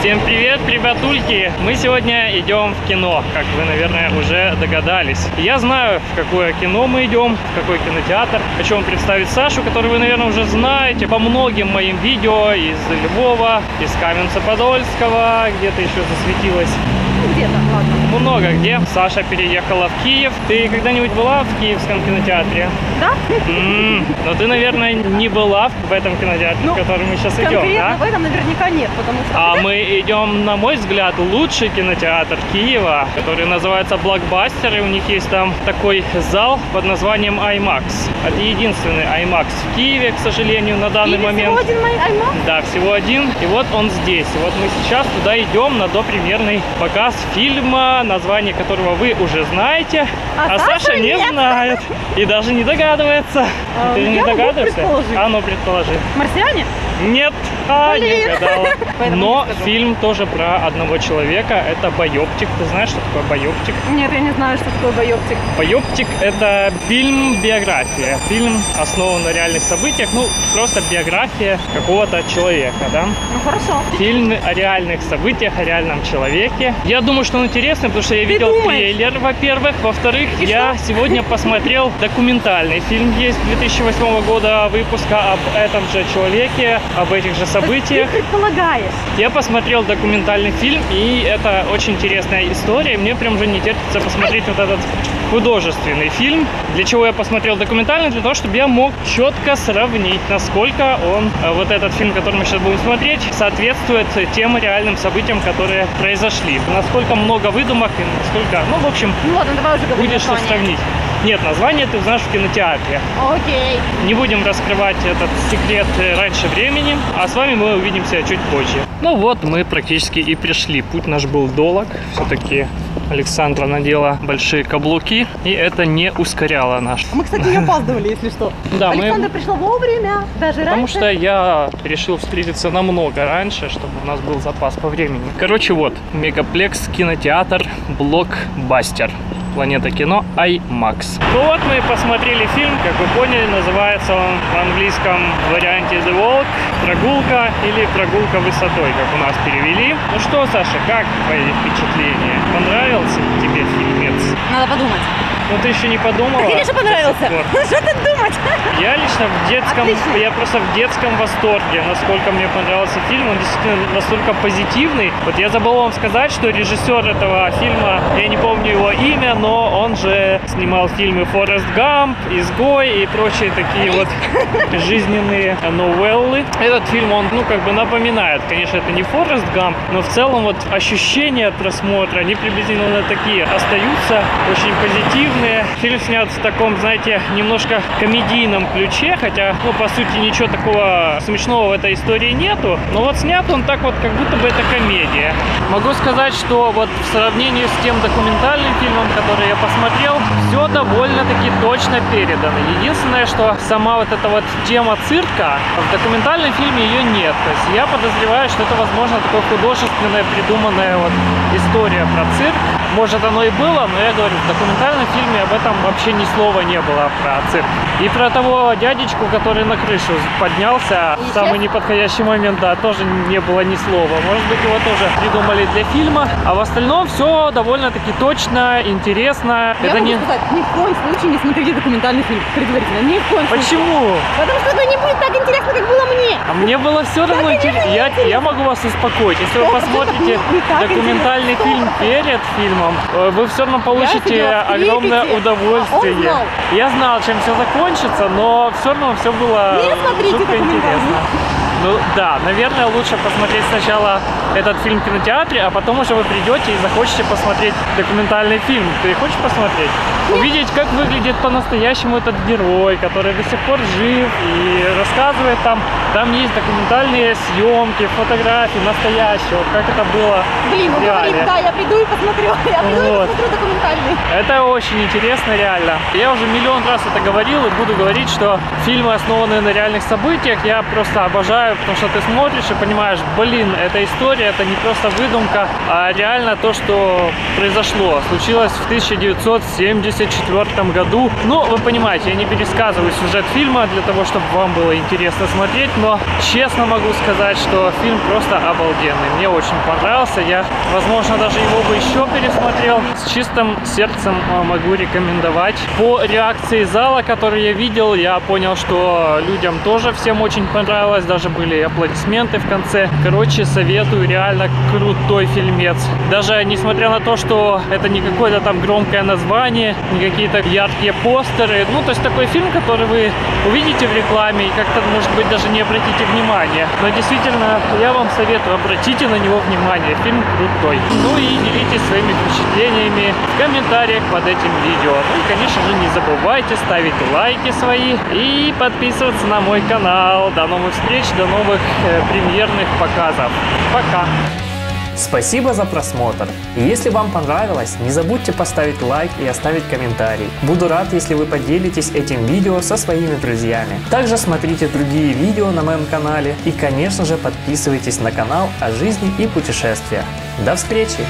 Всем привет, ребятульки! Мы сегодня идем в кино, как вы, наверное, уже догадались. Я знаю, в какое кино мы идем, в какой кинотеатр. Хочу вам представить Сашу, которую вы, наверное, уже знаете по многим моим видео из Львова, из Каменца-Подольского, где-то еще засветилась. Где-то, ладно. Много где. Саша переехала в Киев. Ты когда-нибудь была в Киевском кинотеатре? Да? М, Но ты, наверное, не была в этом кинотеатре, Ну, в который мы сейчас идем, Конкретно да? в этом наверняка нет, потому что... А мы идем, на мой взгляд, лучший кинотеатр Киева, который называется Блокбастер, и у них есть там такой зал под названием IMAX. Это единственный IMAX в Киеве, к сожалению, на данный Или момент. всего один аймак? Да, всего один. И вот он здесь. И вот мы сейчас туда идем на допремьерный показ фильма, название которого вы уже знаете, А а, Саша Саша не нет. знает и даже не догадывается. А, Ты не догадываешься? А ну предположи. Марсиане? Нет, а, не угадала. Но не фильм тоже про одного человека. Это Байоптик. Ты знаешь, что такое Байоптик? Нет, я не знаю, что такое боёптик. Байоптик – это фильм-биография. Фильм основан на реальных событиях. Ну, просто биография какого-то человека, да? Ну хорошо. Фильм о реальных событиях, о реальном человеке. Я думаю, что он интересный, потому что я Ты видел думаешь? трейлер, во-первых. Во-вторых, я что? сегодня посмотрел документальный фильм есть 2008 года выпуска об этом же человеке, об этих же Ты событиях. предполагаешь. Я посмотрел документальный фильм, и это очень интересная история. и Мне прям уже не терпится посмотреть вот этот художественный фильм. Для чего я посмотрел документальный? Для того, чтобы я мог четко сравнить, насколько он, э, вот этот фильм, который мы сейчас будем смотреть, соответствует тем реальным событиям, которые произошли. Насколько много выдумок и насколько, ну, в общем, Ну ладно, давай уже будет что сравнить. Нет, название ты узнаешь в кинотеатре. Окей. Не будем раскрывать этот секрет раньше времени, а с вами мы увидимся чуть позже. Ну вот, мы практически и пришли. Путь наш был долг. Все-таки Александра надела большие каблуки, и это не ускоряло наш. Мы, кстати, не опаздывали, если что. Да, мы... Александра пришла вовремя, даже Потому раньше. что я решил встретиться намного раньше, чтобы у нас был запас по времени. Короче, вот, Мегаплекс, кинотеатр, блокбастер. Планета кино IMAX. Ну вот мы посмотрели фильм, как вы поняли, называется он в английском варианте The Walk, прогулка или прогулка высотой, как у нас перевели. Ну что, Саша, как твои впечатления? Понравился тебе фильмец? Надо подумать. Ну ты еще не подумала? Конечно, до понравился. Ну что тут думать? Я лично в детском, Отлично. я просто в детском восторге, насколько мне понравился фильм. Он действительно настолько позитивный. Вот я забыл вам сказать, что режиссер этого фильма, я не помню его имя, но он же снимал фильмы «Форест Гамп», «Изгой» и прочие такие вот жизненные новеллы. Этот фильм, он, ну, как бы напоминает, конечно, это не «Форест Гамп», но в целом вот ощущения от просмотра, они приблизительно такие остаются, очень позитивные. Фильм снят в таком, знаете, немножко комедийном ключе, хотя, ну, по сути, ничего такого смешного в этой истории нету, но вот снят он так вот, как будто бы это комедия. Могу сказать, что вот в сравнении с тем документальным фильмом, который я посмотрел, все довольно-таки точно передано. Единственное, что сама вот эта вот тема цирка, в документальном фильме ее нет. То есть я подозреваю, что это, возможно, такое художественная, придуманная вот история про цирк. Может, оно и было, но я говорю, в документальном фильме об этом вообще ни слова не было про цирк. И про того дядечку, который на крышу поднялся в самый неподходящий момент, да, тоже не было ни слова. Может быть, его тоже придумали для фильма. А в остальном все довольно-таки точно, интересно. Я это могу не... сказать, ни в коем случае не смотрите документальный фильм предварительно. Ни в коем случае. Почему? Потому что это не будет так интересно, как было мне. А мне было все равно интересно. Я, я могу вас успокоить. Если вы посмотрите документальный фильм перед фильмом, э, вы все равно получите огромное удовольствие. А знал. Я знал, чем все закончится, но все равно все было жутко интересно. Ну да, наверное, лучше посмотреть сначала этот фильм в кинотеатре, а потом уже вы придете и захочете посмотреть документальный фильм. Ты хочешь посмотреть? Увидеть, как выглядит по-настоящему этот герой, который до сих пор жив и рассказывает там. Там есть документальные съемки, фотографии настоящего, как это было Блин, он говорит, реале. да, я приду и посмотрю. Я Вот. Документальный. Это очень интересно, реально. Я уже миллион раз это говорил и буду говорить, что фильмы, основанные на реальных событиях, я просто обожаю потому что ты смотришь и понимаешь, блин, эта история, это не просто выдумка, а реально то, что произошло. Случилось в 1974 году. Ну, вы понимаете, я не пересказываю сюжет фильма для того, чтобы вам было интересно смотреть, но честно могу сказать, что фильм просто обалденный. Мне очень понравился. Я, возможно, даже его бы еще пересмотрел. С чистым сердцем а, могу рекомендовать. По реакции зала, который я видел, я понял, что людям тоже всем очень понравилось. Даже были аплодисменты в конце. Короче, советую. Реально крутой фильмец. Даже несмотря на то, что это не какое-то там громкое название, не какие-то яркие постеры. Ну, то есть такой фильм, который вы увидите в рекламе и как-то, может быть, даже не обратите внимания. Но действительно, я вам советую, обратите на него внимание. Фильм крутой. Ну и делитесь своими впечатлениями в комментариях под этим видео. Ну и, конечно же, не забывайте ставить лайки свои и подписываться на мой канал. До новых встреч, до новых э, премьерных показов. Пока! Спасибо за просмотр. Если вам понравилось, не забудьте поставить лайк и оставить комментарий. Буду рад, если вы поделитесь этим видео со своими друзьями. Также смотрите другие видео на моем канале и, конечно же, подписывайтесь на канал о жизни и путешествиях. До встречи!